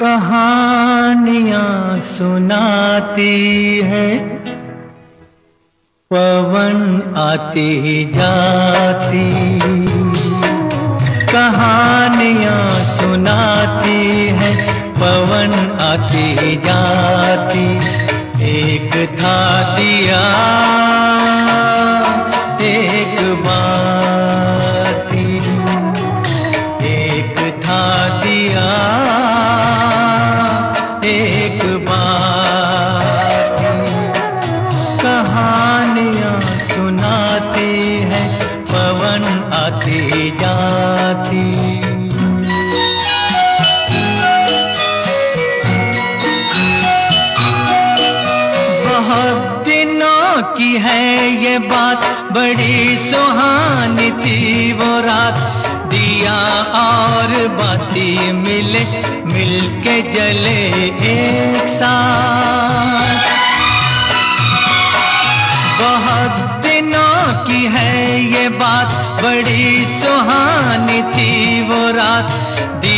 कहानियाँ सुनाती है। पवन आती जाती। कहानियाँ सुनाती है पवन आती जाती। एक था है ये बात। बड़ी सुहानी थी वो रात। दिया और बाती मिले, मिलके जले एक साथ।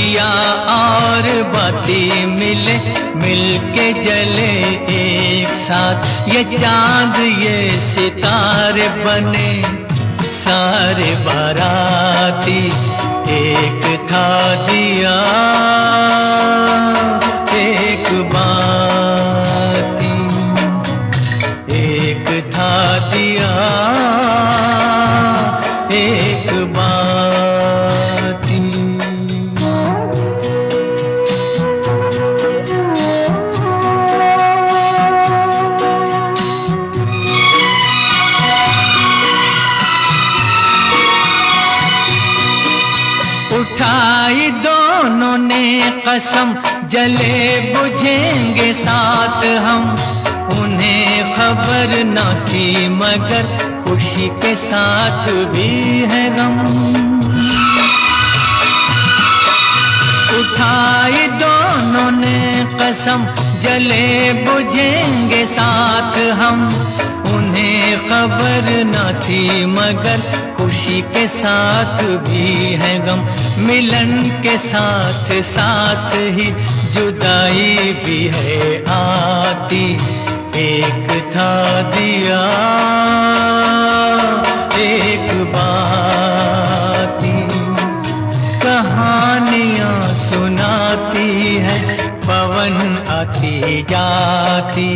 दिया और बाती मिले मिलके जले एक साथ। ये चाँद, ये सितारे बने, सारे बाराती एक था दिया, एक बाती, एक था दिया, एक बाती। दोनों ने कसम जले बुझेंगे साथ हम। उन्हें खबर न थी, मगर खुशी के साथ भी है गम। उठाई दोनों ने कसम जले बुझेंगे साथ हम। उन्हें खबर न थी, मगर खुशी के साथ भी है गम। मिलन के साथ साथ ही जुदाई भी है आती एक था दिया, एक बाती। कहानियाँ सुनाती है, पवन आती जाती।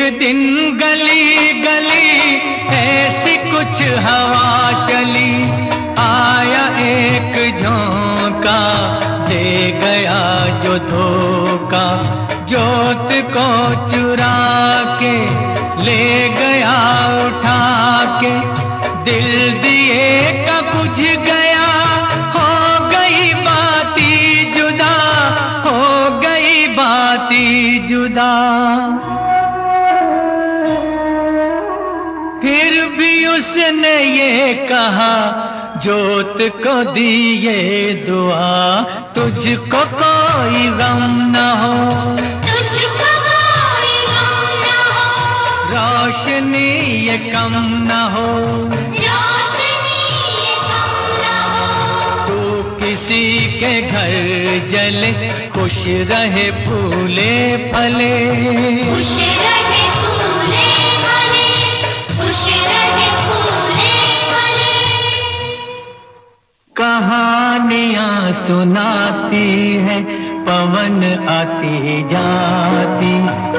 दिन गली गली, ऐसी कुछ हवा चली। आया एक झोंका, दे गया जो धोखा। जोत को चुरा के, ले गया उठा के। दिल दिए का बुझ गया, हो गई बाती जुदा, हो गई बाती जुदा। उसने ये कहा जोत को दिए दुआ तुझको कोई गम न हो। तुझको कोई गम न हो। रोशनी ये कम न हो। रोशनी ये कम न हो। तू किसी के घर जले खुश रहे फूले फले। खुश रहे सुनाती है पवन आती जाती।